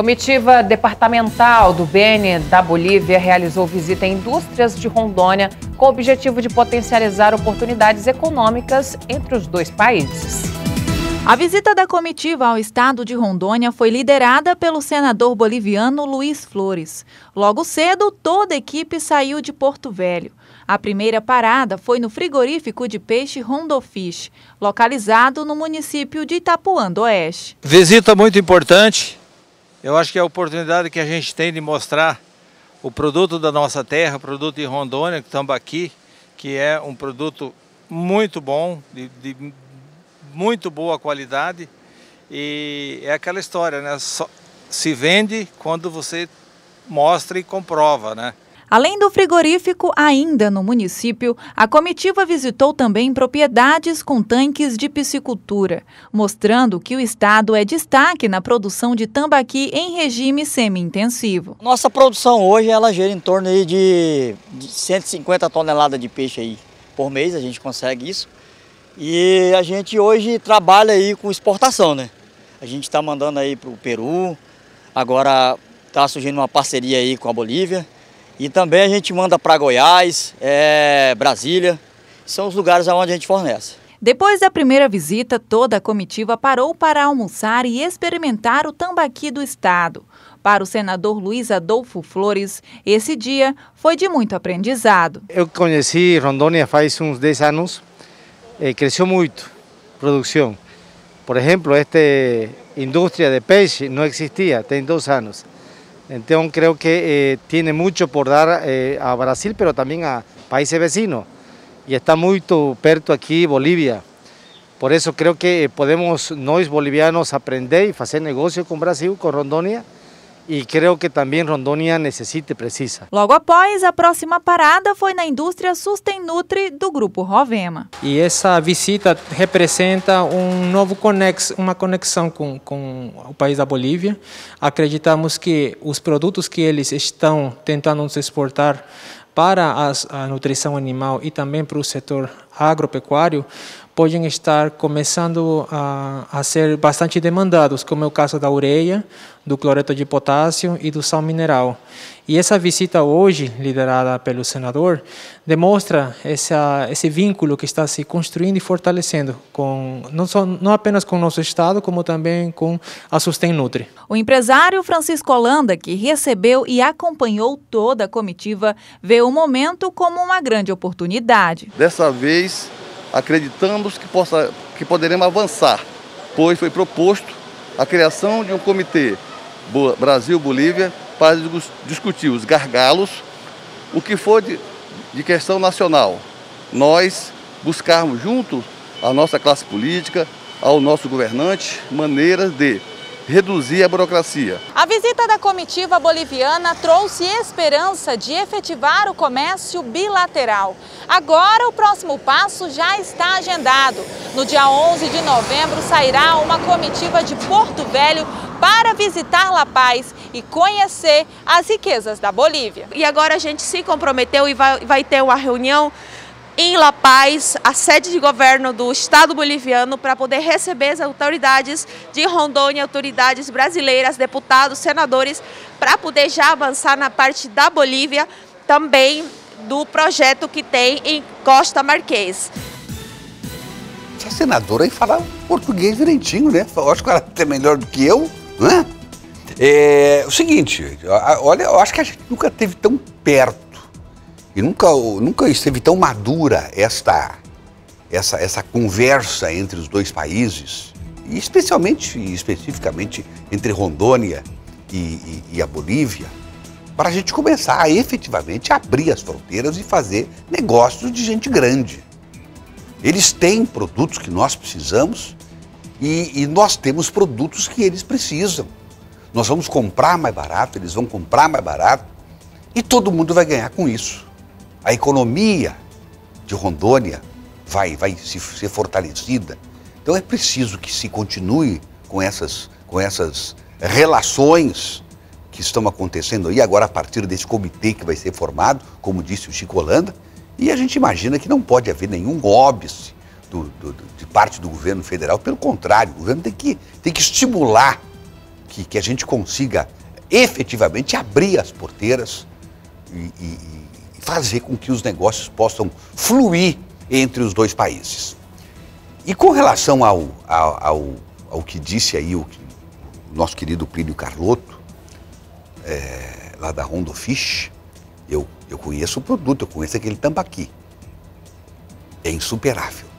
Comitiva departamental do BN da Bolívia realizou visita em indústrias de Rondônia com o objetivo de potencializar oportunidades econômicas entre os dois países. A visita da comitiva ao estado de Rondônia foi liderada pelo senador boliviano Luiz Flores. Logo cedo, toda a equipe saiu de Porto Velho. A primeira parada foi no frigorífico de peixe Rondofish, localizado no município de Itapuã do Oeste. Visita muito importante. Eu acho que é a oportunidade que a gente tem de mostrar o produto da nossa terra, o produto de Rondônia, Tambaqui, que é um produto muito bom, de, de muito boa qualidade. E é aquela história, né? Só se vende quando você mostra e comprova, né? Além do frigorífico, ainda no município, a comitiva visitou também propriedades com tanques de piscicultura, mostrando que o estado é destaque na produção de tambaqui em regime semi-intensivo. Nossa produção hoje ela gira em torno aí de 150 toneladas de peixe aí por mês, a gente consegue isso. E a gente hoje trabalha aí com exportação, né? A gente está mandando aí para o Peru, agora está surgindo uma parceria aí com a Bolívia. E também a gente manda para Goiás, é, Brasília, são os lugares onde a gente fornece. Depois da primeira visita, toda a comitiva parou para almoçar e experimentar o tambaqui do estado. Para o senador Luiz Adolfo Flores, esse dia foi de muito aprendizado. Eu conheci Rondônia faz uns 10 anos, cresceu muito a produção. Por exemplo, esta indústria de peixe não existia, tem dois anos. Entonces creo que eh, tiene mucho por dar eh, a Brasil, pero también a países vecinos. Y está muy perto aquí Bolivia. Por eso creo que podemos nós bolivianos aprender y hacer negocio con Brasil, con Rondônia, e creio que também Rondônia necessita e precisa. Logo após, a próxima parada foi na indústria Sustenutri do Grupo Rovema. E essa visita representa um novo conex, uma conexão com, com o país da Bolívia. Acreditamos que os produtos que eles estão tentando nos exportar para a nutrição animal e também para o setor agropecuário podem estar começando a, a, ser bastante demandados, como é o caso da ureia, do cloreto de potássio e do sal mineral. E essa visita hoje, liderada pelo senador, demonstra essa, esse vínculo que está se construindo e fortalecendo, com, não, só, não apenas com o nosso Estado, como também com a Sustem Nutri. O empresário Francisco Holanda, que recebeu e acompanhou toda a comitiva, vê o momento como uma grande oportunidade. Dessa vez, acreditamos que, possa, que poderemos avançar, pois foi proposto a criação de um comitê Brasil-Bolívia para discutir os gargalos, o que for de, de questão nacional. Nós buscarmos junto à nossa classe política, ao nosso governante, maneiras de reduzir a burocracia. A visita da comitiva boliviana trouxe esperança de efetivar o comércio bilateral. Agora, o próximo passo já está agendado. No dia 11 de novembro, sairá uma comitiva de Porto Velho para visitar La Paz e conhecer as riquezas da Bolívia. E agora a gente se comprometeu e vai, vai ter uma reunião em La Paz, a sede de governo do Estado boliviano, para poder receber as autoridades de Rondônia, autoridades brasileiras, deputados, senadores, para poder já avançar na parte da Bolívia, também do projeto que tem em Costa Marquês. Essa senadora aí fala português direitinho, né? Eu acho que ela é melhor do que eu, né? É o seguinte, olha, eu acho que a gente nunca teve tão perto e nunca, nunca esteve tão madura esta, essa, essa conversa entre os dois países, e especialmente especificamente entre Rondônia e, e, e a Bolívia, para a gente começar a efetivamente abrir as fronteiras e fazer negócios de gente grande. Eles têm produtos que nós precisamos e, e nós temos produtos que eles precisam. Nós vamos comprar mais barato, eles vão comprar mais barato e todo mundo vai ganhar com isso a economia de Rondônia vai, vai se, ser fortalecida. Então é preciso que se continue com essas, com essas relações que estão acontecendo aí agora a partir desse comitê que vai ser formado, como disse o Chico Holanda, e a gente imagina que não pode haver nenhum óbice do, do, de parte do governo federal, pelo contrário, o governo tem que, tem que estimular que, que a gente consiga efetivamente abrir as porteiras e, e fazer com que os negócios possam fluir entre os dois países. E com relação ao, ao, ao, ao que disse aí o, o nosso querido Plínio Carlotto, é, lá da Rondo Fish, eu, eu conheço o produto, eu conheço aquele tambaqui. É insuperável.